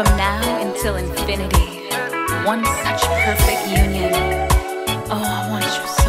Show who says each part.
Speaker 1: From now until infinity, one such perfect union. Oh, I want you so